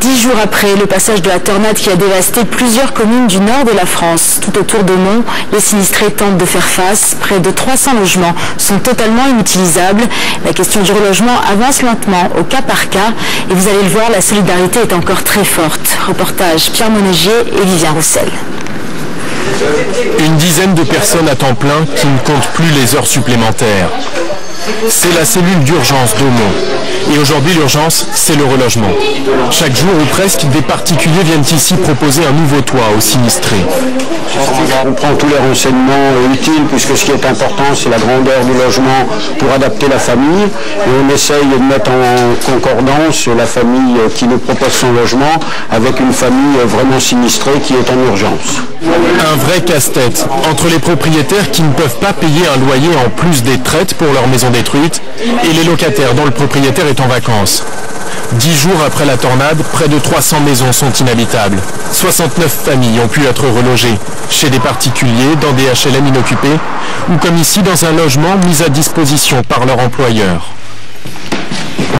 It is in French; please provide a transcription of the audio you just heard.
Dix jours après le passage de la tornade qui a dévasté plusieurs communes du nord de la France, tout autour de Mont, les sinistrés tentent de faire face. Près de 300 logements sont totalement inutilisables. La question du relogement avance lentement au cas par cas. Et vous allez le voir, la solidarité est encore très forte. Reportage Pierre Monégier et Vivien Roussel. Une dizaine de personnes à temps plein qui ne comptent plus les heures supplémentaires. C'est la cellule d'urgence d'Aumont. Et aujourd'hui, l'urgence, c'est le relogement. Chaque jour ou presque, des particuliers viennent ici proposer un nouveau toit aux sinistrés. On prend tous les renseignements utiles puisque ce qui est important, c'est la grandeur du logement pour adapter la famille. Et on essaye de mettre en concordance la famille qui nous propose son logement avec une famille vraiment sinistrée qui est en urgence. Un vrai casse-tête entre les propriétaires qui ne peuvent pas payer un loyer en plus des traites pour leur maison détruite et les locataires dont le propriétaire est en vacances. Dix jours après la tornade, près de 300 maisons sont inhabitables. 69 familles ont pu être relogées, chez des particuliers, dans des HLM inoccupés, ou comme ici dans un logement mis à disposition par leur employeur.